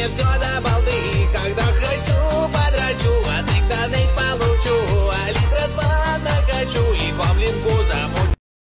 é pior